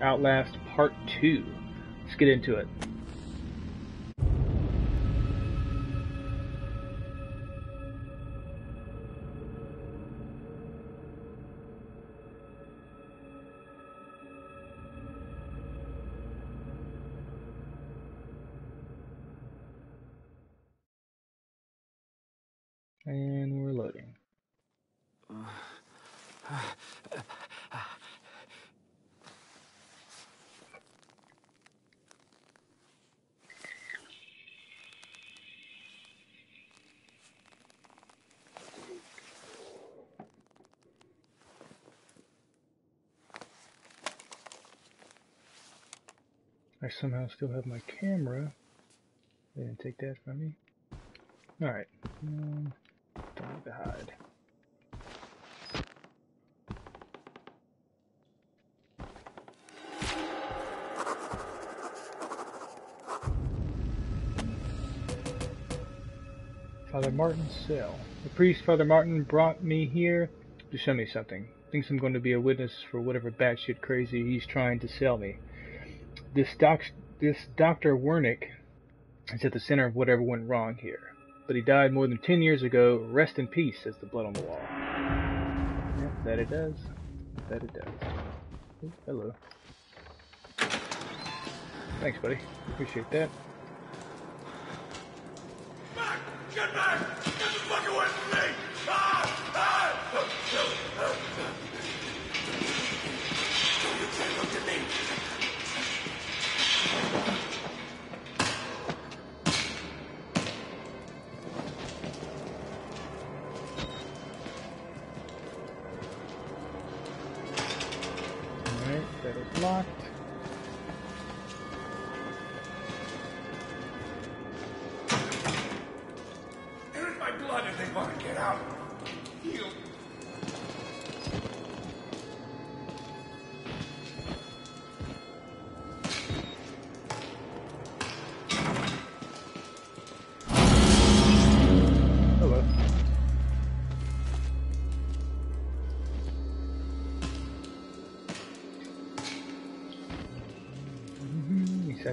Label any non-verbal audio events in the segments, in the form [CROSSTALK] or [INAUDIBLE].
Outlast Part 2. Let's get into it. Somehow still have my camera. They didn't take that from me. Alright. Um, don't need to hide. Father Martin's cell. The priest, Father Martin, brought me here to show me something. Thinks I'm going to be a witness for whatever batshit crazy he's trying to sell me. This doc, this Dr. Wernicke is at the center of whatever went wrong here. But he died more than 10 years ago. Rest in peace, says the blood on the wall. Yep, that it does. That it does. Ooh, hello. Thanks, buddy. Appreciate that. Back! Get back! Get the fuck away from me! Ah!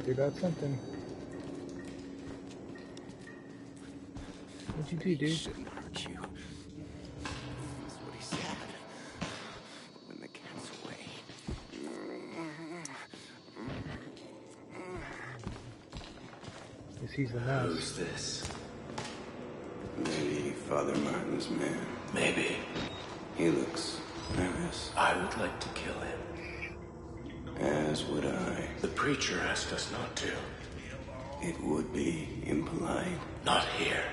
He's happy about something. What'd you do, dude? Shouldn't hurt you. That's what he said. When the cat's away. Guess he's the mouse. Who's this? Maybe Father Martin's man. Maybe. He looks nervous. I would like to kill him. As would I. The preacher asked us not to. It would be impolite. Not here.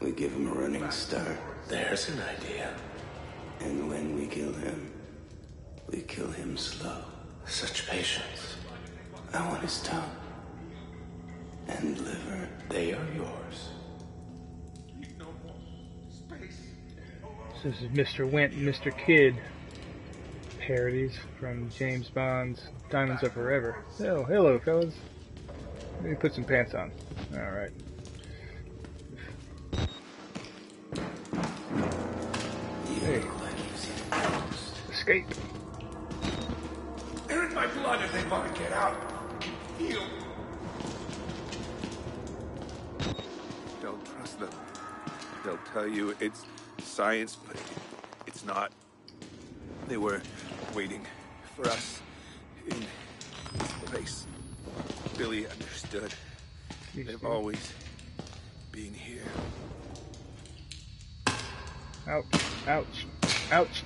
We give him a running start. There's an idea. And when we kill him, we kill him slow. Such patience. I want his tongue. And liver. They are yours. This is Mr. Wint and Mr. Kidd parodies from James Bond's Diamonds Are Forever. Oh, hello, fellas. Let me put some pants on. Alright. You Hey. look like you've seen a ghost. Escape. Here's my blood if they want to get out. You. Don't trust them. They'll tell you it's science, but it's not. They were waiting for us in this place. Billy understood. They've always been here. Ouch. Ouch. Ouch.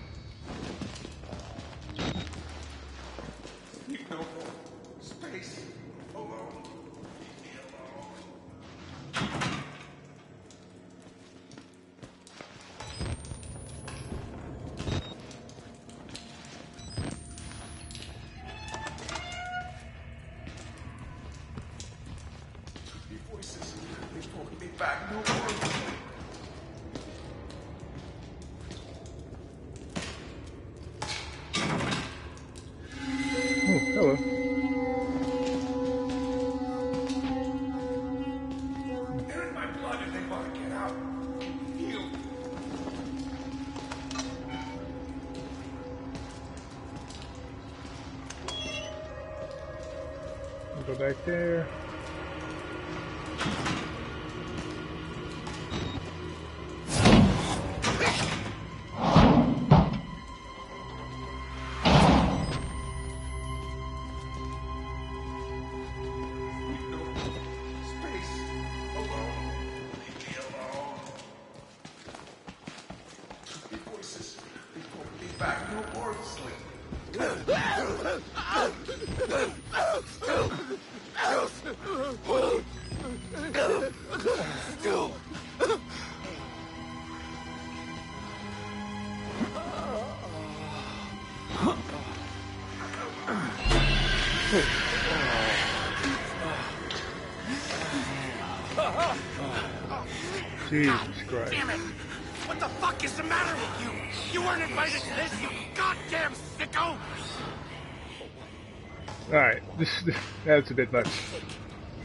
That's a bit much.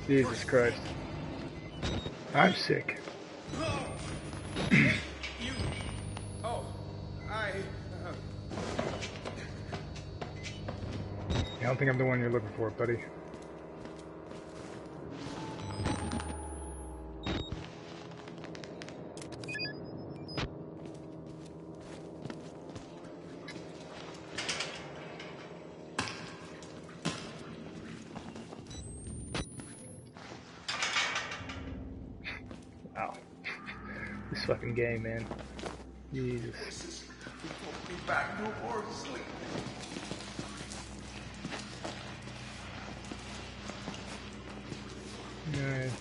Jesus Christ. I'm sick. You. Oh, I. Uh, I don't think I'm the one you're looking for, buddy. This fucking game, man. Jesus. Voices. They won't be back. No more sleep. Alright.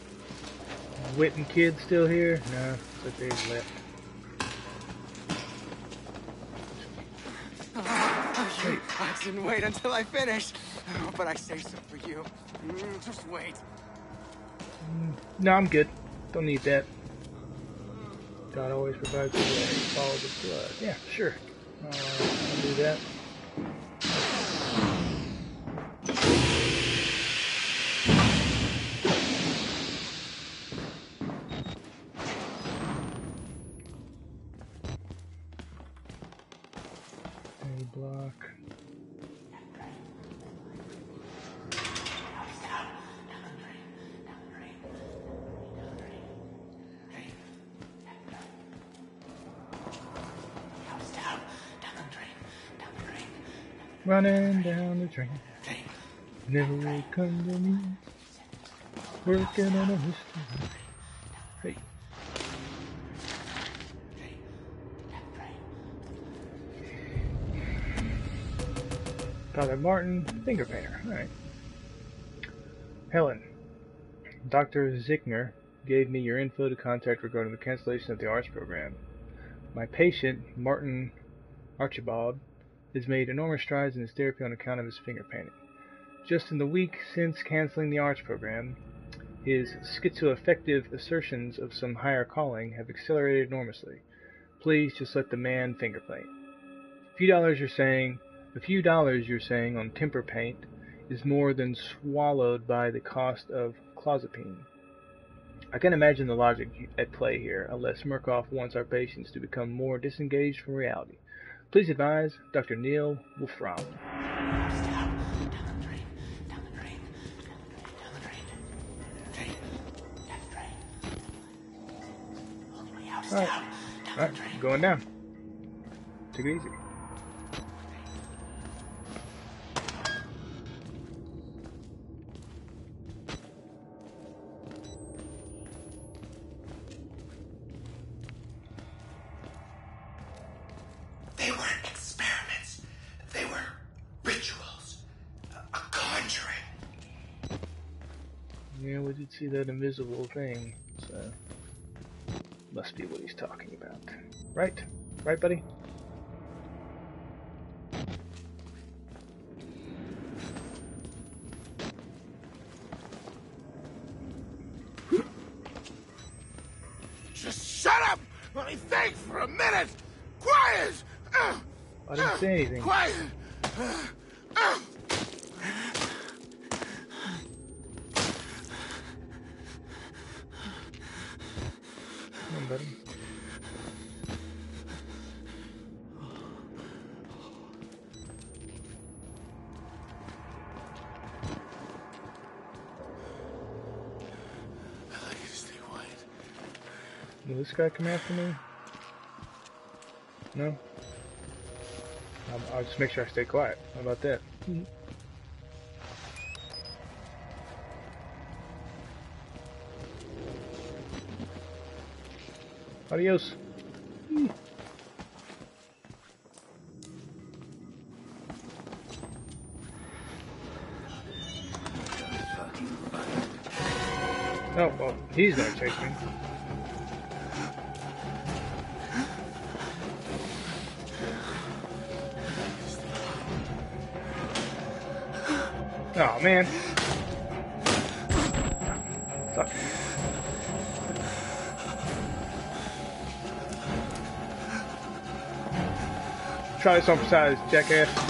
Witten kid still here? No, but they left. Wait. I didn't wait until I finished. Oh, but I say so for you. Mm, Just wait. No, I'm good. Don't need that. God always provides the way. Follow the blood. Yeah, sure. Uh, I'll do that. Running down the drain. Never will come to me. Working on a mystery. Hey. Father Martin, finger painter. Alright. Helen. Dr. Zickner gave me your info to contact regarding the cancellation of the arts program. My patient, Martin Archimbaud, has made enormous strides in his therapy on account of his finger painting. Just in the week since canceling the arts program, his schizoaffective assertions of some higher calling have accelerated enormously. Please just let the man finger paint. A few dollars you're saying, a few dollars you're saying on temper paint is more than swallowed by the cost of clozapine. I can imagine the logic at play here, unless Murkoff wants our patients to become more disengaged from reality. Please advise Dr. Neil Wolfram. Alright, going down. Take it easy. They weren't experiments. They were rituals. A, conjuring. Yeah, we did see that invisible thing, so must be what he's talking about. Right? Right, buddy? say anything. Quiet! Come on, buddy. Will this guy come after me? No? I'll, just make sure I stay quiet. How about that? Mm-hmm. Adios. Mm. Oh, well, he's gonna chase me. Oh, man. Fuck. Try this on for size, jackass.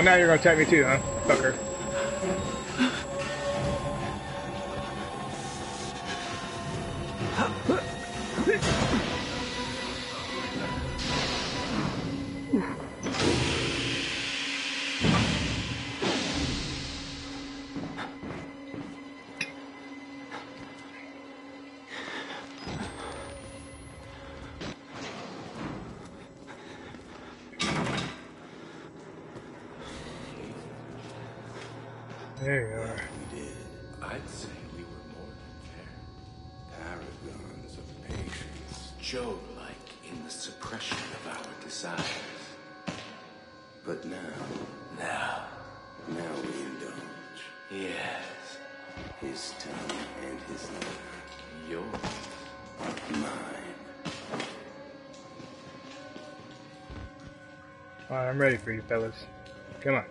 Oh, now you're gonna attack me too, huh? Fucker. There you are. We did. I'd say we were more than fair. Paragons of patience. Job-like in the suppression of our desires. But now, now, now we indulge. Yes. His tongue and his liver. Yours. Mine. Alright, I'm ready for you, fellas. Come on.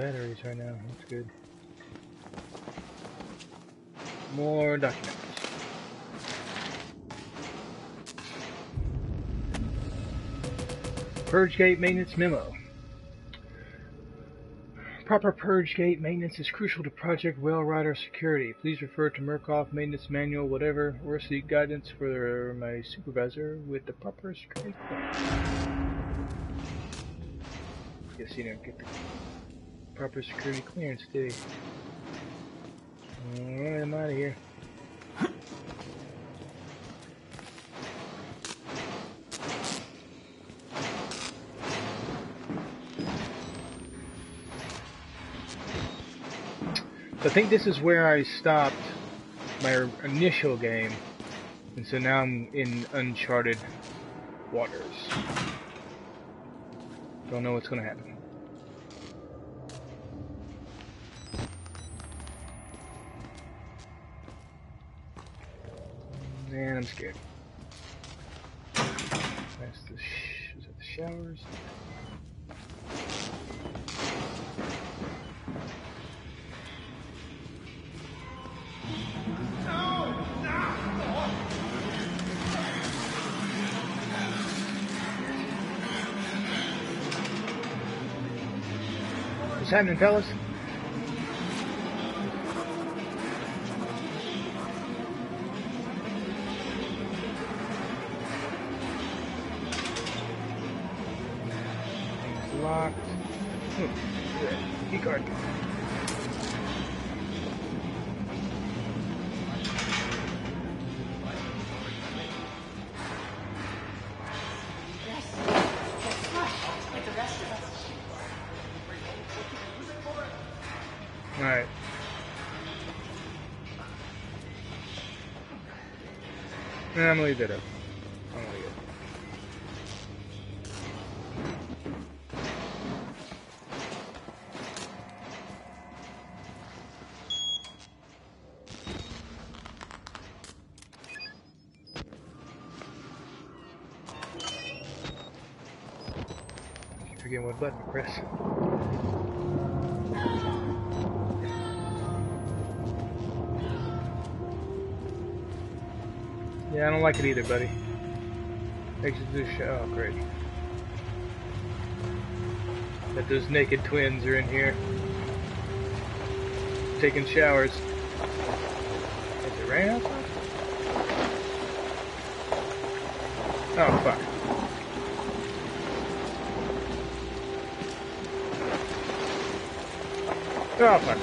Batteries right now. That's good. More documents. Purge gate maintenance memo. Proper purge gate maintenance is crucial to Project Walrider security. Please refer to Murkoff Maintenance Manual, whatever, or seek guidance for my supervisor with the proper security. Guess you don't get the proper security clearance, did he? Alright, I'm out of here. So I think this is where I stopped my initial game, and so now I'm in uncharted waters. Don't know what's gonna happen. Man, I'm scared. That's the is that the showers? What's happening, fellas? Gonna leave it. Forgetting what button to press. I don't like it either, buddy. Exit the show. Oh, great. That those naked twins are in here. Taking showers. Is it rain outside? Oh, fuck. Oh, fuck.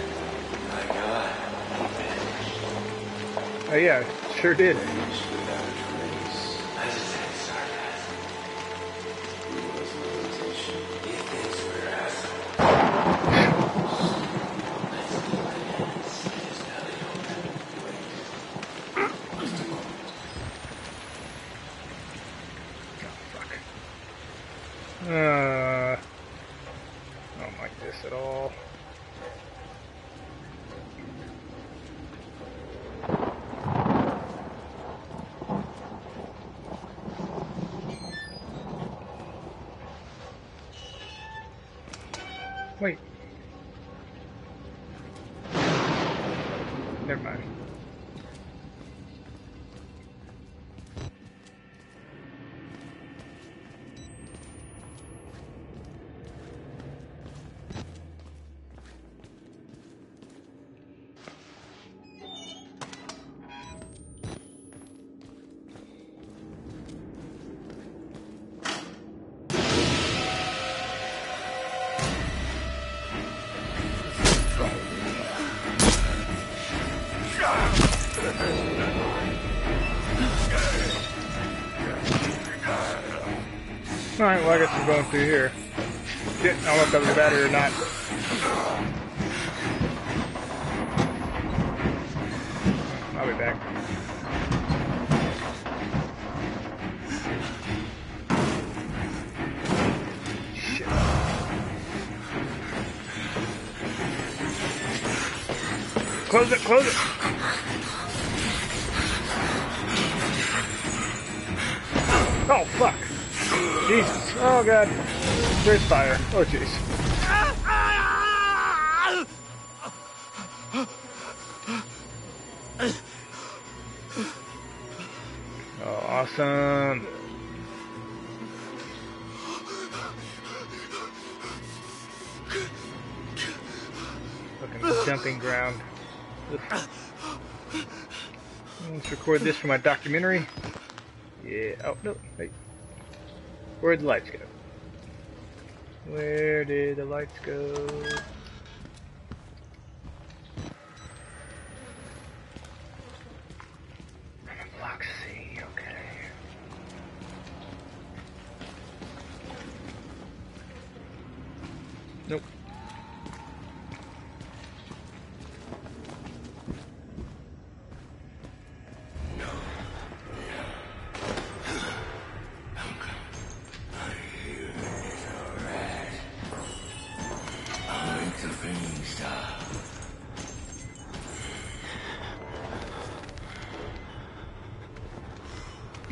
My God, Oh, yeah, sure did. Alright, well I guess we're going through here. I don't know if that was a battery or not. I'll be back. Shit. Close it, close it! God. There's fire. Oh, jeez. Oh, awesome. Fucking jumping ground. Let's record this for my documentary. Yeah. Oh, no. Wait. Where'd the lights go? Where did the lights go?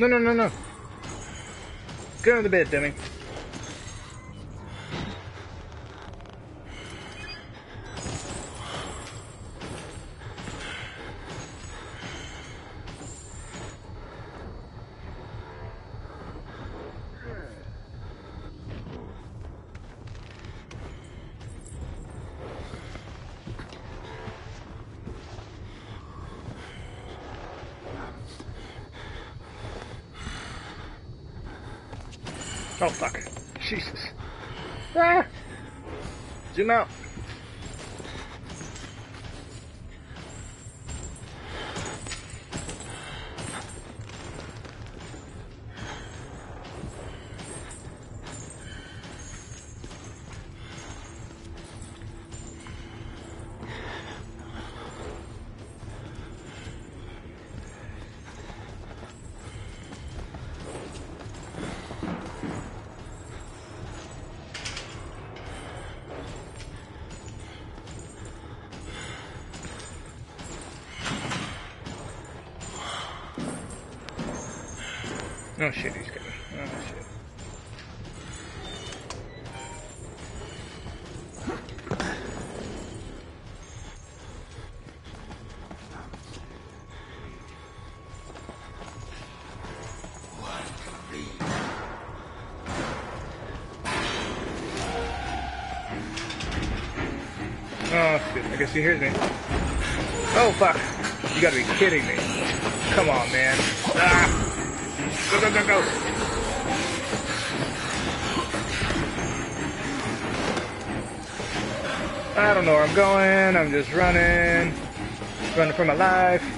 No, no, no, no. Get under the bed, dummy. Oh, fuck. Jesus. Ah! Zoom out. I guess he hears me. Oh fuck. You gotta be kidding me. Come on, man. Ah! Go, go, go, go! I don't know where I'm going. I'm just running. Running for my life.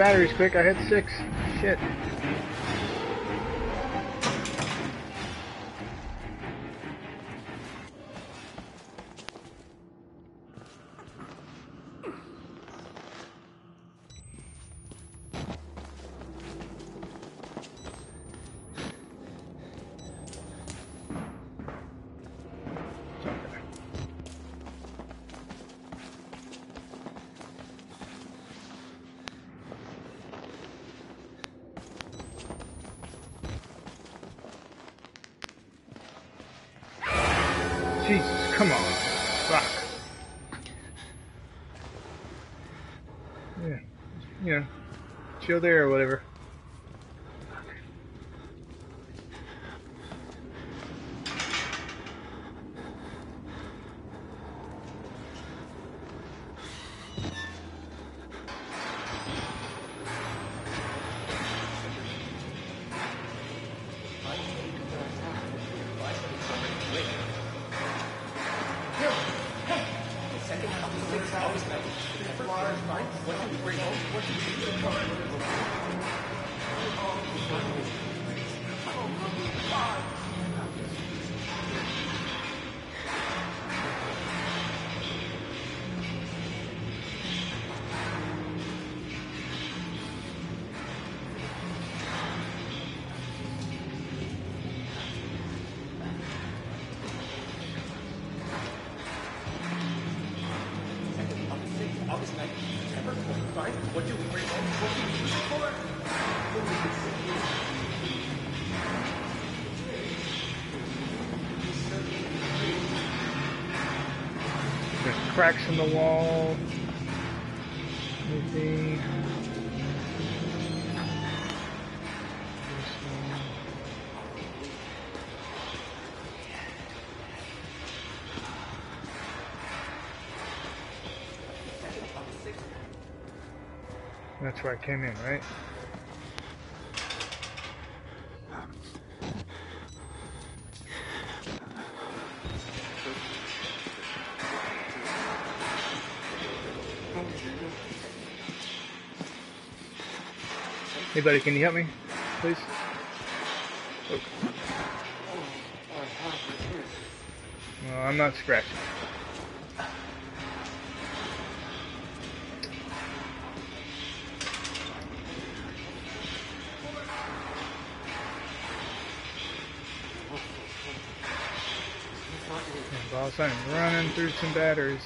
Batteries quick. I hit six. Shit. Chill there or whatever. Cracks in the wall. Maybe. That's where I came in, right? Hey buddy, can you help me, please? I'm not scratching. Boss, I'm running through some batteries.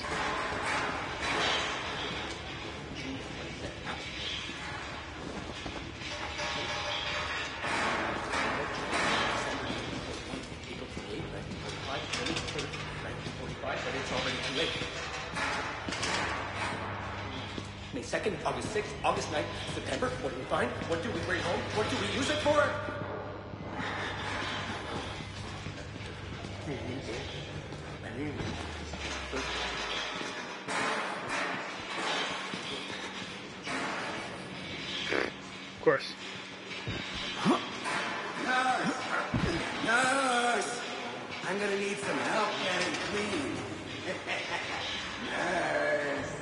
Of course. Nurse! Nurse! I'm gonna need some help getting clean. [LAUGHS] Nurse!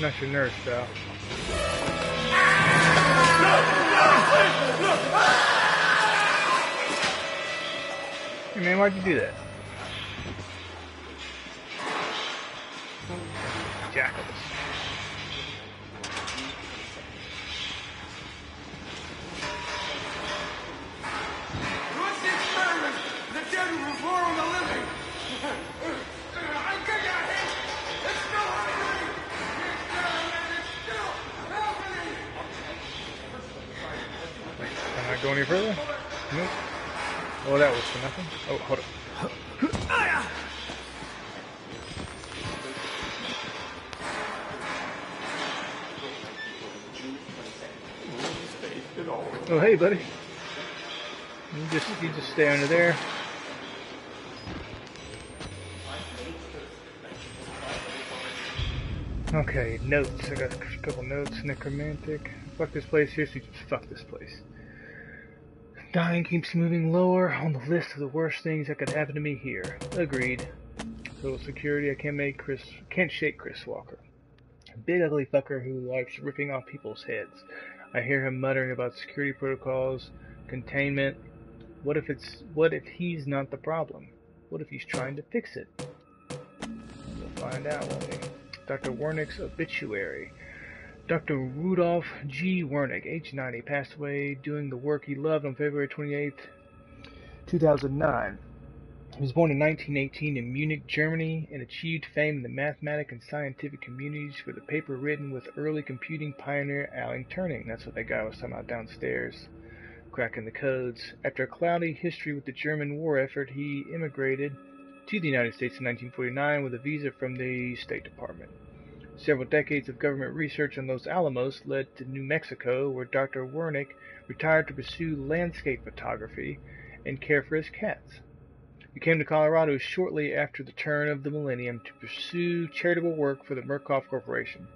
Not your nurse, pal. Hey man, why'd you do that? Jackals. go any further? Nope. Oh, that was for nothing. Oh, hold up. Oh, hey, buddy. You just you just stay under there. Okay, notes. I got a couple notes. Necromantic. Fuck this place. Seriously, just fuck this place. Dying keeps moving lower on the list of the worst things that could happen to me here. Agreed. Total security. I can't make Chris. Can't shake Chris Walker. Big ugly fucker who likes ripping off people's heads. I hear him muttering about security protocols, containment. What if it's what if he's not the problem? What if he's trying to fix it? We'll find out, won't we? Dr. Wernicke's obituary. Dr. Rudolph G. Wernicke, age 90, passed away doing the work he loved on February 28, 2009. He was born in 1918 in Munich, Germany, and achieved fame in the mathematic and scientific communities for the paper written with early computing pioneer Alan Turing. That's what that guy was talking about downstairs, cracking the codes. After a cloudy history with the German war effort, he immigrated to the United States in 1949 with a visa from the State Department. Several decades of government research on Los Alamos led to New Mexico, where Dr. Wernicke retired to pursue landscape photography and care for his cats. He came to Colorado shortly after the turn of the millennium to pursue charitable work for the Murkoff Corporation.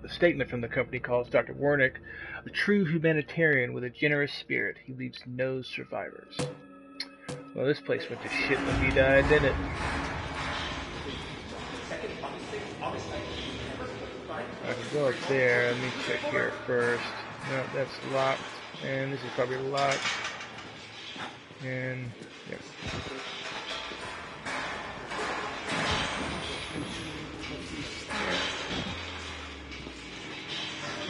The statement from the company calls Dr. Wernicke a true humanitarian with a generous spirit. He leaves no survivors. Well, this place went to shit when he died, didn't it? I can go up there. Let me check here first. No, that's locked. And this is probably locked. And, yep.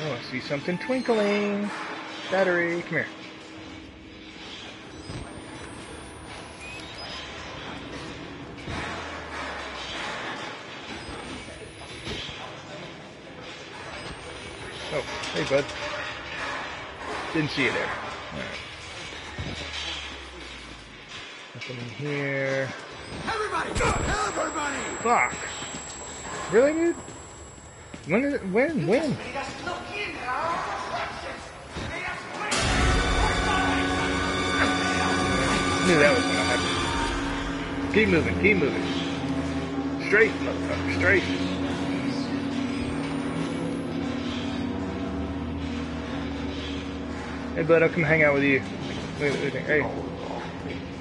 Oh, I see something twinkling. Battery, come here. Oh, hey bud. Didn't see you there. Alright. Nothing in here. Everybody! Everybody! Fuck. Really, dude? When is it? When? When? Knew that was gonna happen. Keep moving, keep moving. Straight, motherfucker, straight. Hey, bud, I'll come hang out with you. Hey.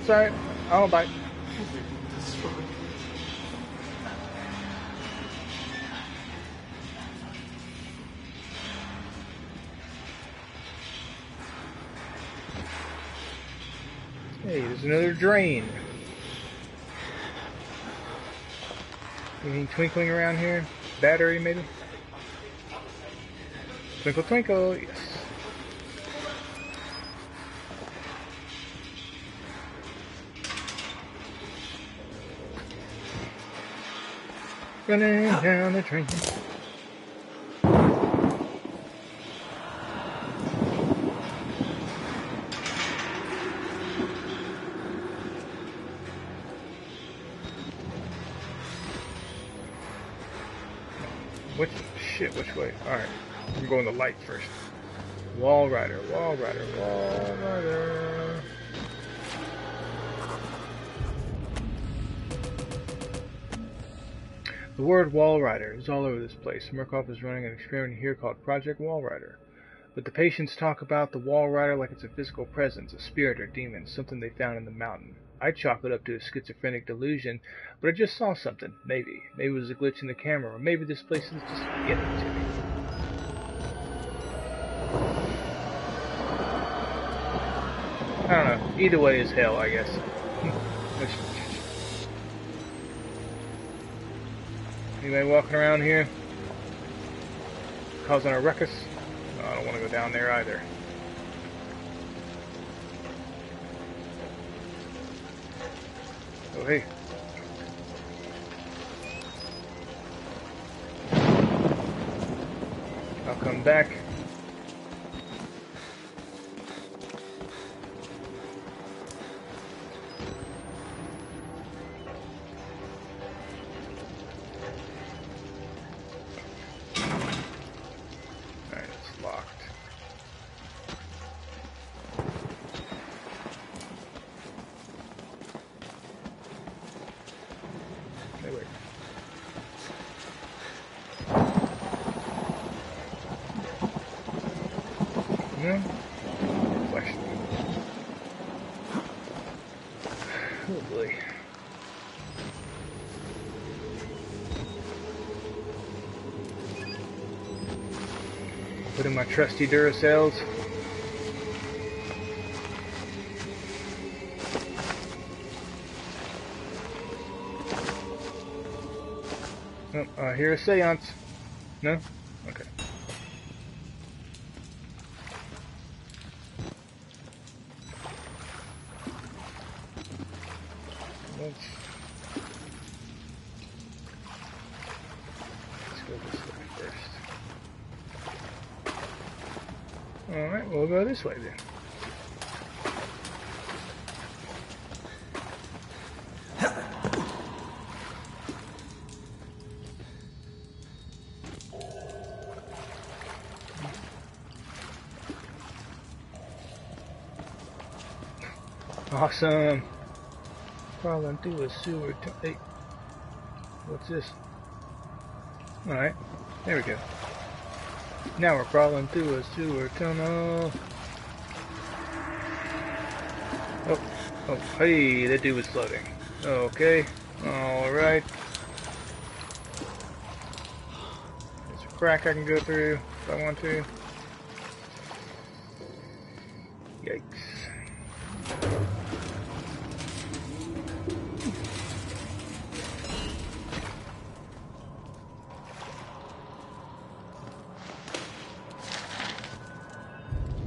Sorry. Oh, Hey, there's another drain. Anything twinkling around here? Battery, maybe? Twinkle, twinkle, yes. Running down the train. Light first. Walrider, wall rider, Walrider. The word Walrider is all over this place. Murkoff is running an experiment here called Project Walrider. But the patients talk about the Walrider like it's a physical presence, a spirit or demon, something they found in the mountain. I chalk it up to a schizophrenic delusion, but I just saw something. Maybe. Maybe it was a glitch in the camera, or maybe this place is just getting to me. Either way is hell, I guess. Anybody walking around here? Causing a ruckus? No, I don't want to go down there either. Oh, hey. I'll come back. Using my trusty Duracells. Oh, I hear a seance. No? Okay. Let's, let's go this way first. Alright, we'll go this way then. [LAUGHS] Awesome. Crawling through a sewer. Hey, what's this? All right, there we go. Now we're crawling through a sewer tunnel. Oh, hey, that dude was floating. Okay, all right. There's a crack I can go through if I want to. Yikes.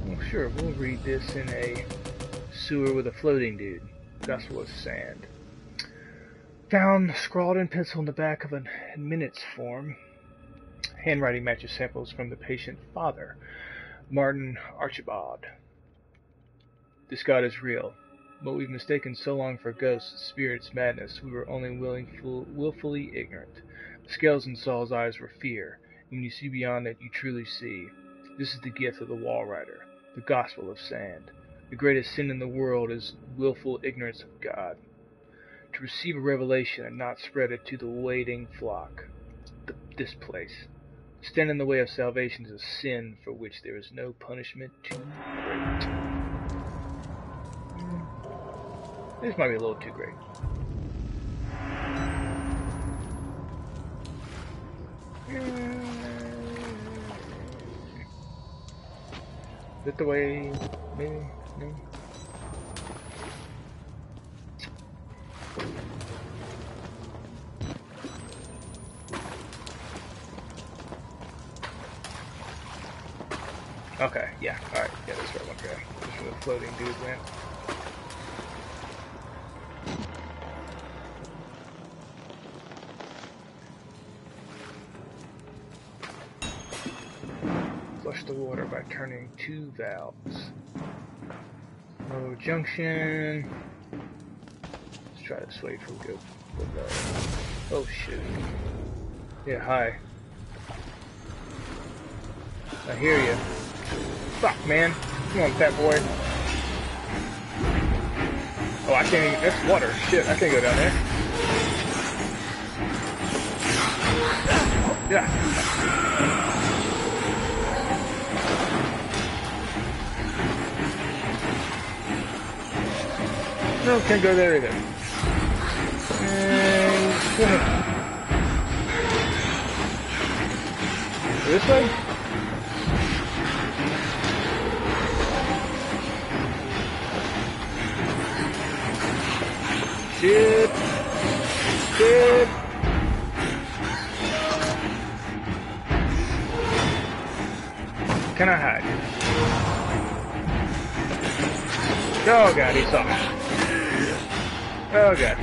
Well, sure, we'll read this in a sewer with a floating dude. Gospel of Sand. Found scrawled in pencil in the back of a minutes form. Handwriting matches samples from the patient father, Martin Archimbaud. This God is real, but we've mistaken so long for ghosts, spirits, madness, we were only willing, fool, willfully ignorant. The scales in Saul's eyes were fear, and when you see beyond it, you truly see. This is the gift of the Walrider, the gospel of sand. The greatest sin in the world is willful ignorance of God. To receive a revelation and not spread it to the waiting flock. This place. Stand in the way of salvation is a sin for which there is no punishment too great. This might be a little too great. Is it the way? Maybe? No? Okay, yeah, alright, yeah, that's where I go. That's where the floating dude went. Flush the water by turning two valves. Junction. Let's try this way before we go. go go. Oh shit. Yeah, hi. I hear you. Fuck, man. Come on, fat boy. Oh, I can't even. That's water. Shit, I can't go down there. Yeah. No, can't go there either. And this way? Shit. Shit. Can I hide? Oh god, he saw me. Oh god.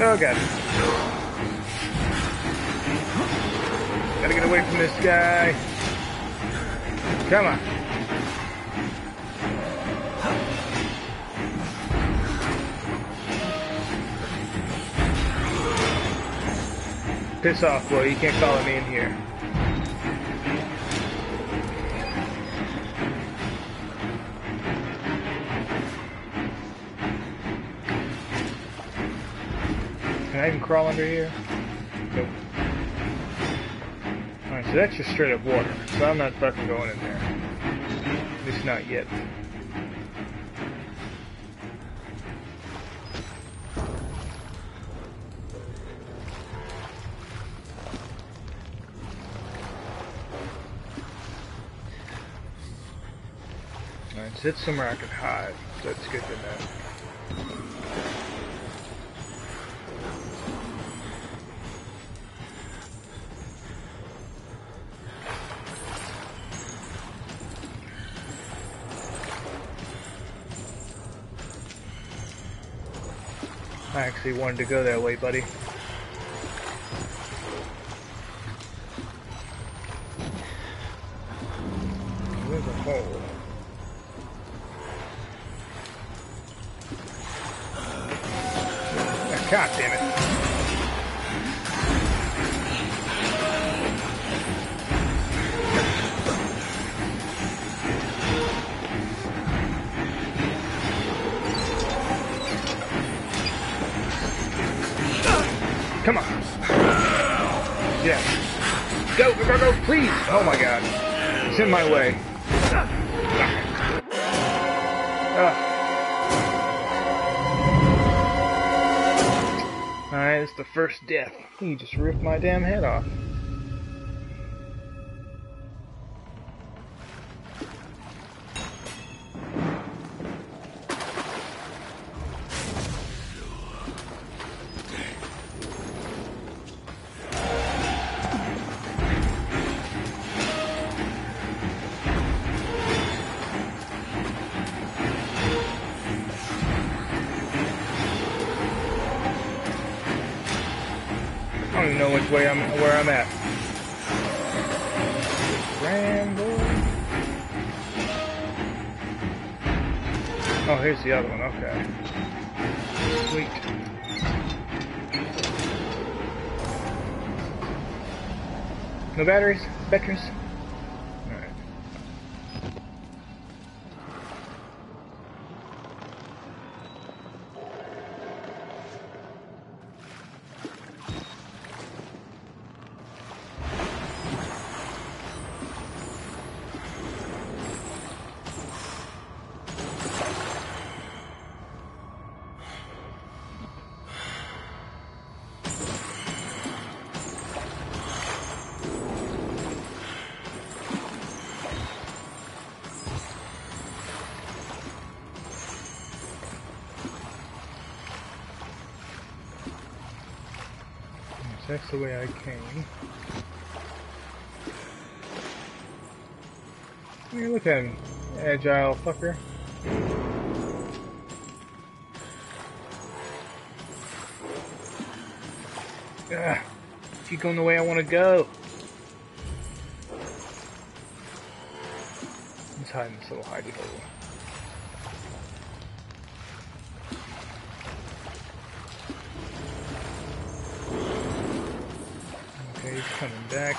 Oh god. Gotta get away from this guy. Come on. Piss off, boy. You can't call me in here. crawl under here? Nope. Alright, so that's just straight up water. So I'm not fucking going in there. At least not yet. Alright, so it's somewhere I can hide. That's good to know. Wanted to go that way, buddy. He just ripped my damn head off. Know which way I'm where I'm at. Rambo. Oh, here's the other one. Okay. Sweet. No batteries, Spectres. That's the way I came. Hey, look at him, agile fucker. Ugh, keep going the way I want to go. Let's hide in this little hidey hole. Back.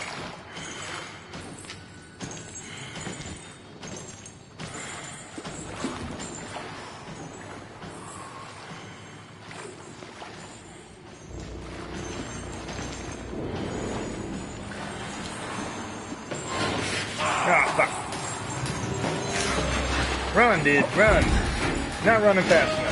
Ah. Run, dude, run. Not running fast enough.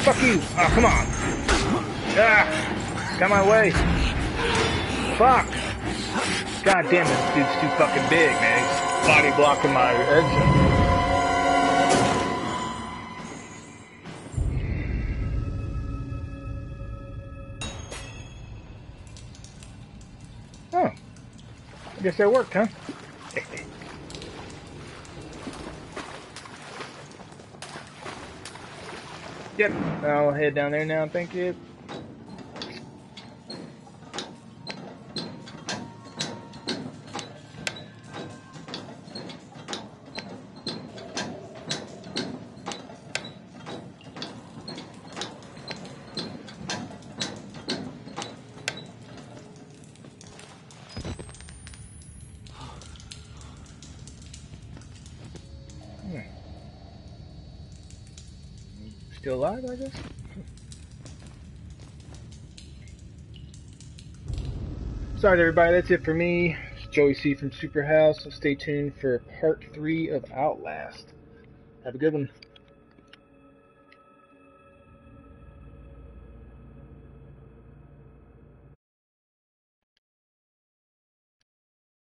Fuck you. Oh, come on. Ah, got my way. Fuck. God damn, this dude's too fucking big, man. Body blocking my exit. I guess that worked, huh? Yep, I'll head down there now, thank you. Still I guess? Sorry, everybody. That's it for me. It's Joey C from Superhouse. Stay tuned for part three of Outlast. Have a good one.